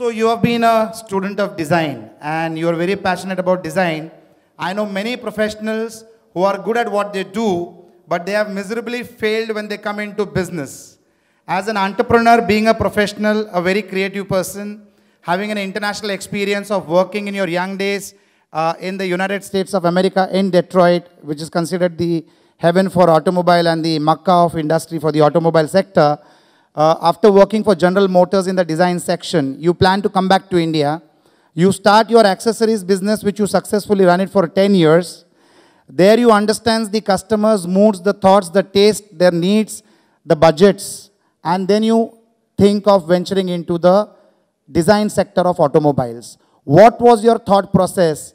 So you have been a student of design and you are very passionate about design. I know many professionals who are good at what they do, but they have miserably failed when they come into business. As an entrepreneur, being a professional, a very creative person, having an international experience of working in your young days uh, in the United States of America in Detroit, which is considered the heaven for automobile and the Makkah of industry for the automobile sector, uh, after working for General Motors in the design section, you plan to come back to India. You start your accessories business, which you successfully run it for 10 years. There you understand the customers' moods, the thoughts, the taste, their needs, the budgets. And then you think of venturing into the design sector of automobiles. What was your thought process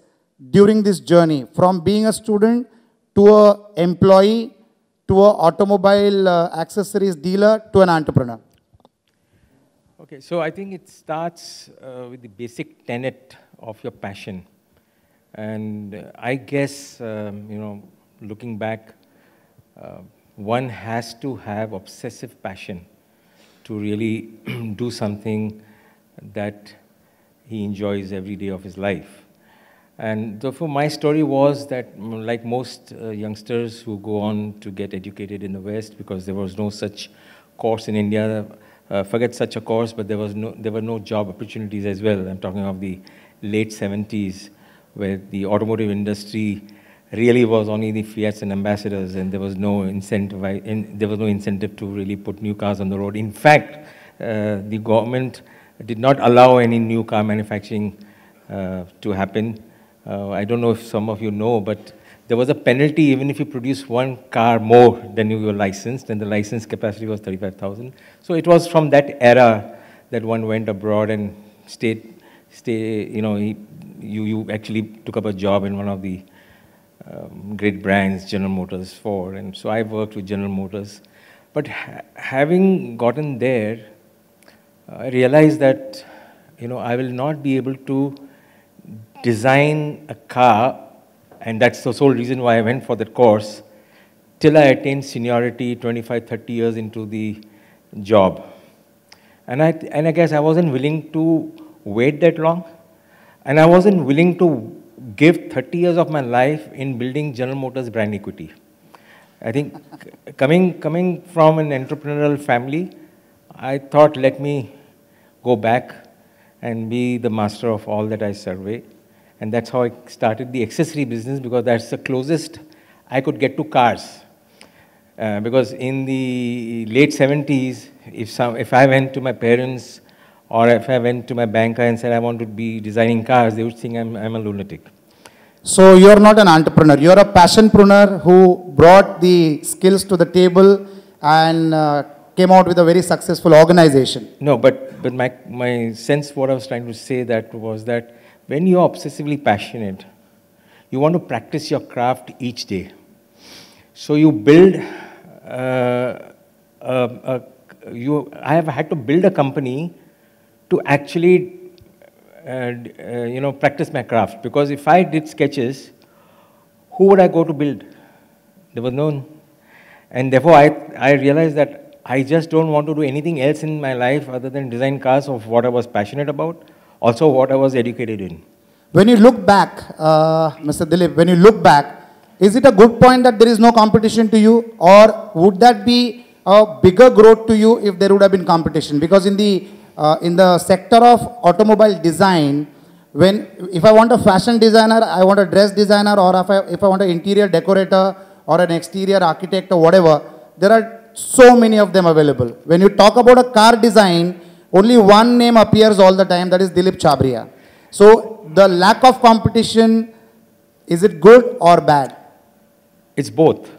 during this journey from being a student to an employee to an automobile uh, accessories dealer to an entrepreneur? Okay, so I think it starts uh, with the basic tenet of your passion. And uh, I guess, um, you know, looking back, uh, one has to have obsessive passion to really do something that he enjoys every day of his life. And therefore, my story was that, mm, like most uh, youngsters who go on to get educated in the West, because there was no such course in India, uh, forget such a course, but there, was no, there were no job opportunities as well. I'm talking of the late 70s, where the automotive industry really was only the Fiats and ambassadors, and there was no incentive, in, there was no incentive to really put new cars on the road. In fact, uh, the government did not allow any new car manufacturing uh, to happen. Uh, I don't know if some of you know, but there was a penalty even if you produce one car more than you were licensed, and the license capacity was 35,000. So it was from that era that one went abroad and stayed, stay, you know, he, you, you actually took up a job in one of the um, great brands, General Motors, Ford, and so I worked with General Motors. But ha having gotten there, I realized that, you know, I will not be able to design a car, and that's the sole reason why I went for that course, till I attained seniority 25, 30 years into the job. And I, and I guess I wasn't willing to wait that long. And I wasn't willing to give 30 years of my life in building General Motors brand equity. I think coming, coming from an entrepreneurial family, I thought let me go back and be the master of all that I survey. And that's how I started the accessory business because that's the closest I could get to cars. Uh, because in the late 70s, if, some, if I went to my parents or if I went to my banker and said I want to be designing cars, they would think I'm, I'm a lunatic. So you're not an entrepreneur. You're a passionpreneur who brought the skills to the table and uh, came out with a very successful organization. No, but, but my, my sense, what I was trying to say that was that when you're obsessively passionate, you want to practice your craft each day. So you build, uh, uh, you, I have had to build a company to actually, uh, uh, you know, practice my craft. Because if I did sketches, who would I go to build? There was no one. And therefore, I, I realized that I just don't want to do anything else in my life other than design cars of what I was passionate about also what I was educated in. When you look back, uh, Mr. Dilip, when you look back, is it a good point that there is no competition to you or would that be a bigger growth to you if there would have been competition? Because in the, uh, in the sector of automobile design, when, if I want a fashion designer, I want a dress designer or if I, if I want an interior decorator or an exterior architect or whatever, there are so many of them available. When you talk about a car design, only one name appears all the time, that is Dilip Chhabria. So the lack of competition, is it good or bad? It's both.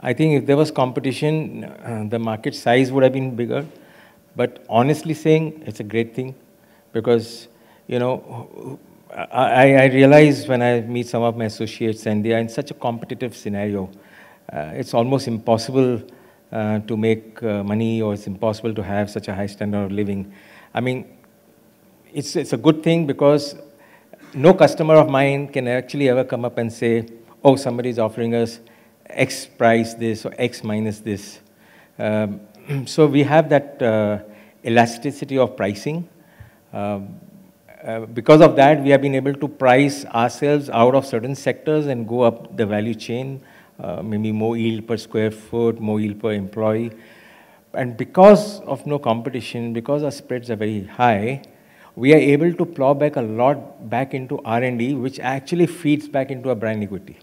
I think if there was competition, uh, the market size would have been bigger. But honestly saying, it's a great thing because, you know, I, I realize when I meet some of my associates and they are in such a competitive scenario, uh, it's almost impossible uh, to make uh, money or it's impossible to have such a high standard of living. I mean, it's, it's a good thing because no customer of mine can actually ever come up and say, oh, somebody is offering us X price this or X minus this. Um, so we have that uh, elasticity of pricing. Um, uh, because of that, we have been able to price ourselves out of certain sectors and go up the value chain, uh, maybe more yield per square foot, more yield per employee. And because of no competition, because our spreads are very high, we are able to plow back a lot back into R&D, which actually feeds back into our brand equity.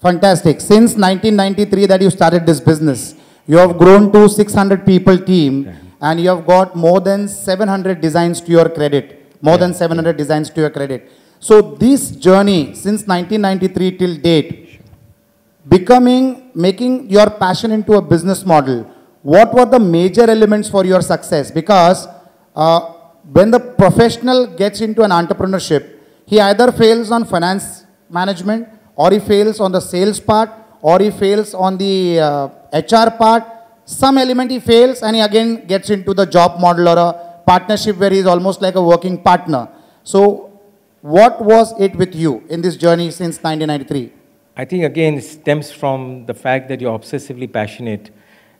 Fantastic. Since 1993 that you started this business, you have grown to 600 people team Yeah. and you have got more than 700 designs to your credit. More than 700 designs to your credit. So this journey since 1993 till date, becoming, making your passion into a business model, what were the major elements for your success? Because uh, when the professional gets into an entrepreneurship, he either fails on finance management, or he fails on the sales part, or he fails on the uh, HR part. Some element he fails, and he again gets into the job model or a partnership where he is almost like a working partner. So, what was it with you in this journey since 1993? I think again it stems from the fact that you're obsessively passionate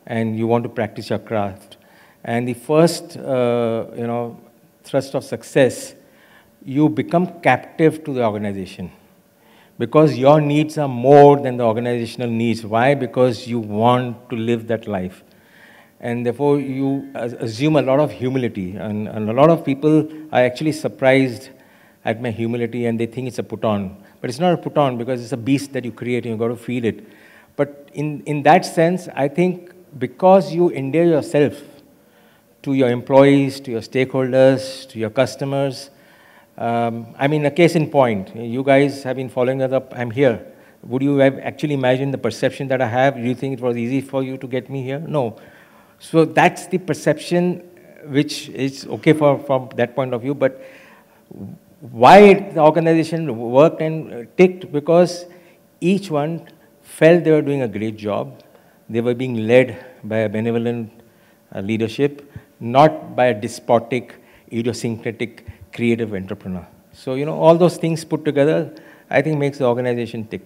and you want to practice your craft. And the first, uh, you know, thrust of success, you become captive to the organization because your needs are more than the organizational needs. Why? Because you want to live that life. And therefore, you assume a lot of humility. And, and a lot of people are actually surprised at my humility and they think it's a put on. But it's not a put on because it's a beast that you create and you've got to feed it. But in, in that sense, I think because you endear yourself to your employees, to your stakeholders, to your customers. Um, I mean, a case in point, you guys have been following us up, I'm here. Would you have actually imagined the perception that I have? Do you think it was easy for you to get me here? No. So that's the perception which is okay for, from that point of view, but why the organization worked and ticked because each one felt they were doing a great job. They were being led by a benevolent uh, leadership, not by a despotic, idiosyncratic, creative entrepreneur. So, you know, all those things put together, I think makes the organization tick.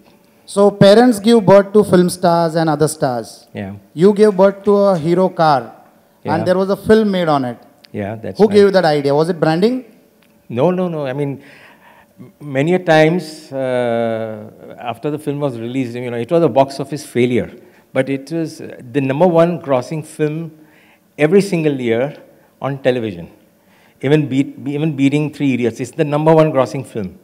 So parents give birth to film stars and other stars. Yeah, You gave birth to a hero car, Yeah. and there was a film made on it. yeah, that's Who right. gave you that idea? Was it branding? No, no, no. I mean, many a times uh, after the film was released, you know, it was a box office failure, but it was uh, the number one grossing film every single year on television, even beat, even beating Three Idiots. It's the number one grossing film.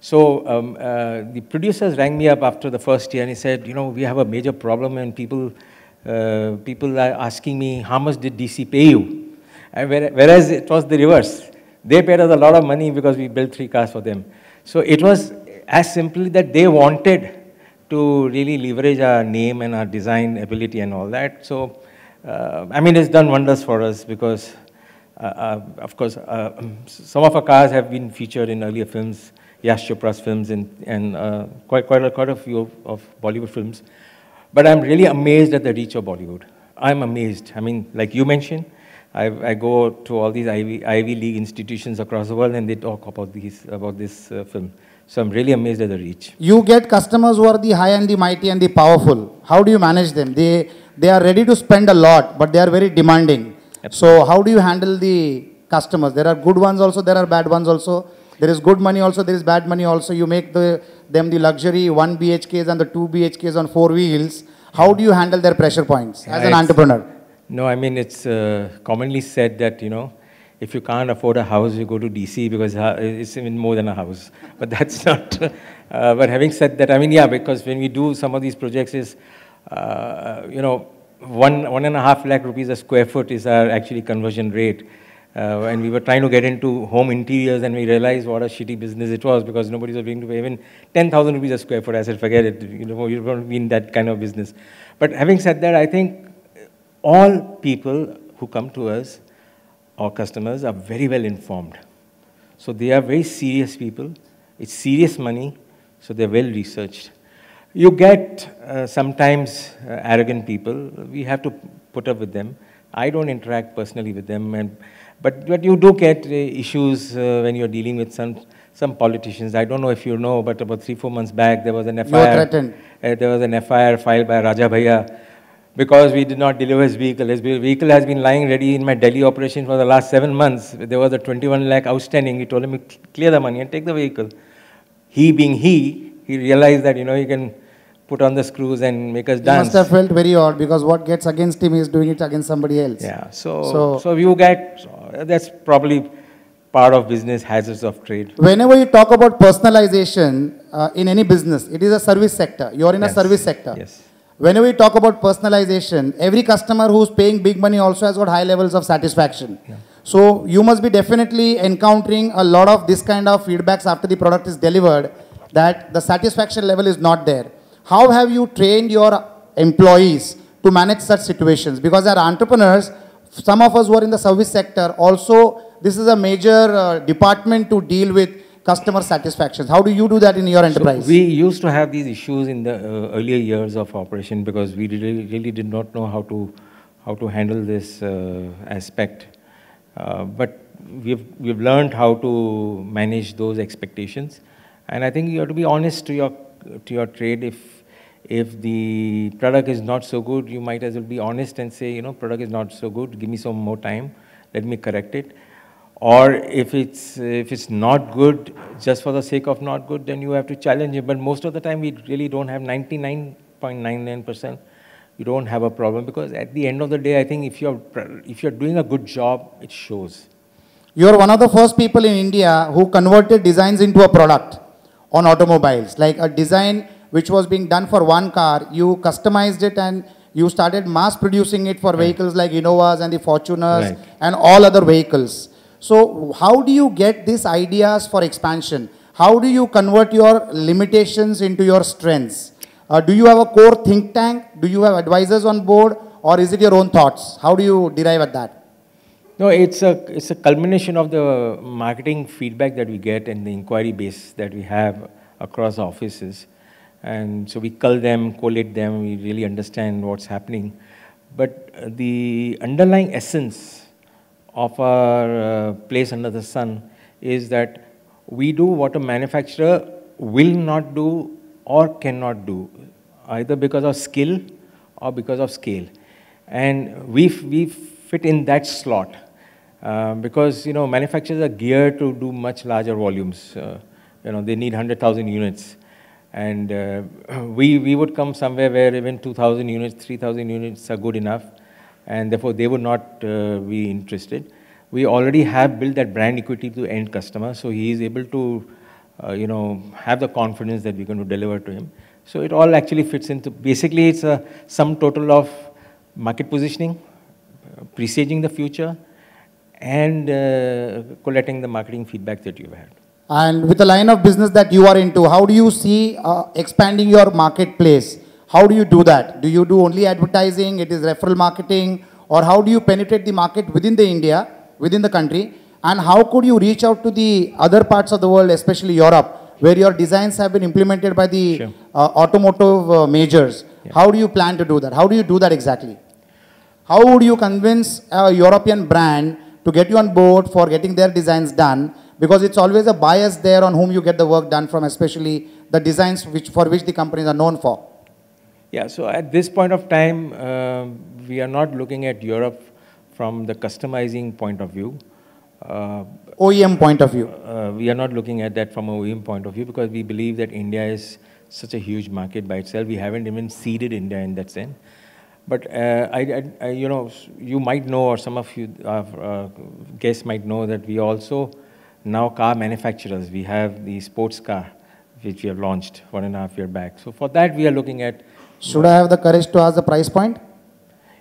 So um, uh, the producers rang me up after the first year and he said, you know, we have a major problem and people, uh, people are asking me, how much did DC pay you? Whereas it was the reverse. They paid us a lot of money because we built three cars for them. So it was as simply that they wanted to really leverage our name and our design ability and all that. So, uh, I mean, it's done wonders for us because, uh, uh, of course, uh, some of our cars have been featured in earlier films, Yash Chopra's films, and, and uh, quite, quite, a, quite a few of, of Bollywood films. But I'm really amazed at the reach of Bollywood. I'm amazed. I mean, like you mentioned, I, I go to all these Ivy, Ivy League institutions across the world and they talk about, these, about this uh, film. So I'm really amazed at the reach. You get customers who are the high and the mighty and the powerful. How do you manage them? They they are ready to spend a lot, but they are very demanding. So how do you handle the customers? There are good ones also. There are bad ones also. There is good money also. There is bad money also. You make the them the luxury one BHKs and the two BHKs on four wheels. How do you handle their pressure points as Yeah, an entrepreneur? No, I mean, it's uh, commonly said that, you know, if you can't afford a house, you go to DC because it's even more than a house. But that's not. Uh, but having said that, I mean, yeah, because when we do some of these projects, is uh, you know, one one and a half lakh rupees a square foot is our actually conversion rate. Uh, and we were trying to get into home interiors, and we realized what a shitty business it was because nobody was willing to pay even 10,000 rupees a square foot. I said, forget it. You know, you don't be in that kind of business. But having said that, I think all people who come to us, our customers, are very well informed. So they are very serious people. It's serious money, so they're well researched. You get uh, sometimes uh, arrogant people. We have to put up with them. I don't interact personally with them, and, but, but you do get uh, issues uh, when you're dealing with some, some politicians. I don't know if you know, but about three, four months back, there was an FIR. threatened. Uh, there was an FIR filed by Raja Bhaiya because we did not deliver his vehicle. His vehicle has been lying ready in my Delhi operation for the last seven months. There was a 21 lakh outstanding. He told him, clear the money and take the vehicle. He being he, he realized that, you know, he can put on the screws and make us He dance. must have felt very odd because what gets against him is doing it against somebody else. Yeah, so, So- so, you get, that's probably part of business hazards of trade. Whenever you talk about personalization uh, in any business, it is a service sector. You are in a service sector. yes. Whenever we talk about personalization, every customer who's paying big money also has got high levels of satisfaction. So you must be definitely encountering a lot of this kind of feedbacks after the product is delivered that the satisfaction level is not there. How have you trained your employees to manage such situations? Because as entrepreneurs, some of us who are in the service sector also, this is a major uh, department to deal with customer satisfaction. How do you do that in your enterprise? So we used to have these issues in the uh, earlier years of operation because we really, really did not know how to, how to handle this uh, aspect. Uh, but we've, we've learned how to manage those expectations. And I think you have to be honest to your, to your trade. If, if the product is not so good, you might as well be honest and say, you know, product is not so good, give me some more time, let me correct it. Or if it's, if it's not good, just for the sake of not good, then you have to challenge it. But most of the time, we really don't have 99.99%. You don't have a problem because at the end of the day, I think if you're, if you're doing a good job, it shows. You are one of the first people in India who converted designs into a product on automobiles. Like a design which was being done for one car, you customized it and you started mass producing it for vehicles like Innovas and the Fortuners Right. and all other vehicles. So, how do you get these ideas for expansion? How do you convert your limitations into your strengths? Uh, do you have a core think tank? Do you have advisors on board? Or is it your own thoughts? How do you derive at that? No, it's a, it's a culmination of the marketing feedback that we get and the inquiry base that we have across offices. And so we cull them, collate them, we really understand what's happening. But the underlying essence of our uh, place under the sun is that we do what a manufacturer will not do or cannot do, either because of skill or because of scale. And we, we fit in that slot uh, because, you know, manufacturers are geared to do much larger volumes. Uh, you know, they need 100,000 units. And uh, we, we would come somewhere where even 2,000 units, 3,000 units are good enough, and therefore they would not uh, be interested. We already have built that brand equity to end customer, so he is able to, uh, you know, have the confidence that we're going to deliver to him. So it all actually fits into, basically it's a sum total of market positioning, presaging the future, and uh, collecting the marketing feedback that you've had. And with the line of business that you are into, how do you see uh, expanding your marketplace? How do you do that? Do you do only advertising? It is referral marketing, or how do you penetrate the market within the India, within the country? And how could you reach out to the other parts of the world, especially Europe, where your designs have been implemented by the Sure. uh, automotive uh, majors? How do you plan to do that? How do you do that exactly? How would you convince a European brand to get you on board for getting their designs done? Because it's always a bias there on whom you get the work done from, especially the designs which, for which the companies are known for. Yeah, so at this point of time, um, we are not looking at Europe from the customizing point of view. Uh, OEM point of view. uh, we are not looking at that from a OEM point of view because we believe that India is such a huge market by itself. We haven't even seeded India in that sense. But uh, I, I, you know, you might know, or some of you uh, uh, guests might know that we also now car manufacturers. We have the sports car, which we have launched one and a half year back. So for that, we are looking at Should I have the courage to ask the price point?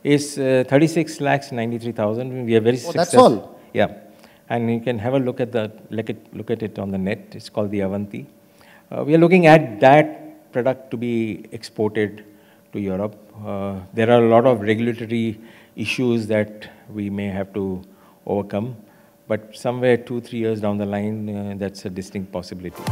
It's uh, 36 lakhs 93,000. We are very Oh, that's successful. all? Yeah. And you can have a look at the look at, look at it on the net. It's called the Avanti. Uh, we are looking at that product to be exported to Europe. Uh, there are a lot of regulatory issues that we may have to overcome, but somewhere two three years down the line, uh, that's a distinct possibility.